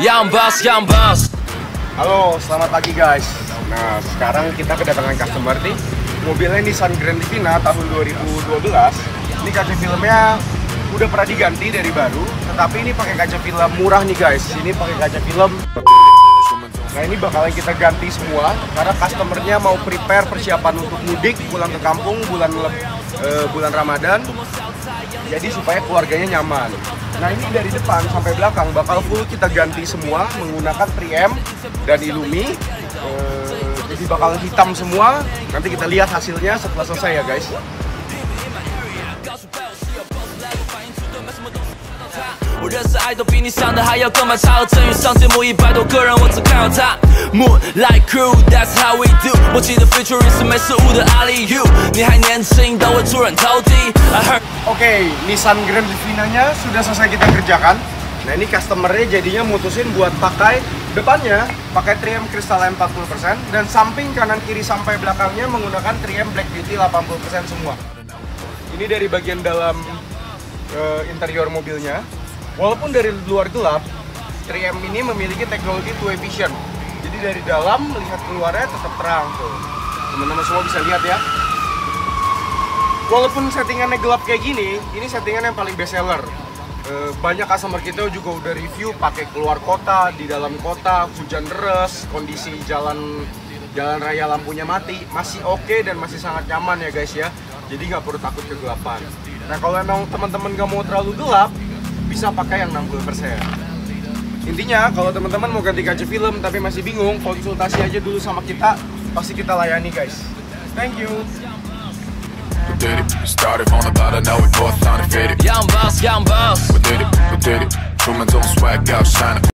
Young boss. Halo, selamat pagi guys. Nah, sekarang kita kedatangan customer nih. Mobilnya Nissan Grand Livina tahun 2012. Ini kaca filmnya udah pernah diganti dari baru, tetapi ini pakai kaca film murah nih guys. Ini pakai kaca film. Nah ini bakalan kita ganti semua karena customernya mau prepare persiapan untuk mudik pulang ke kampung bulan eh, bulan Ramadan. Jadi supaya keluarganya nyaman. Nah ini dari depan sampai belakang bakal full kita ganti semua menggunakan 3M dan Illumi. Eh, jadi bakal hitam semua. Nanti kita lihat hasilnya setelah selesai ya guys. Moonlight crew, that's how we do。默契的 featuring 是每次舞的阿里 you，你还年轻，都会突然投递。I heard。 Oke, Nissan Grand Livina-nya sudah selesai kita kerjakan. Nah ini customernya jadinya mutusin buat pakai depannya pakai 3M Crystal 40% dan samping kanan kiri sampai belakangnya menggunakan 3M Black Beauty 80% semua. Ini dari bagian dalam eh, interior mobilnya. Walaupun dari luar gelap, 3M ini memiliki teknologi two vision. Jadi dari dalam melihat keluarnya tetap terang tuh. Teman-teman semua bisa lihat ya. Walaupun settingannya gelap kayak gini, ini settingan yang paling best seller. Eh, Banyak customer kita juga udah review pakai keluar kota, di dalam kota, hujan deras, kondisi jalan jalan raya lampunya mati, masih oke dan masih sangat nyaman ya guys ya. Jadi nggak perlu takut kegelapan. Nah kalau emang teman-teman nggak mau terlalu gelap, bisa pakai yang 60%. Intinya kalau teman-teman mau ganti kaca film tapi masih bingung, konsultasi aja dulu sama kita, pasti kita layani guys. Thank you. We did it. We started from the bottom, now we both on it, faded. Young boss, young boss. We did it. We did it. Truman don't swag out, shining.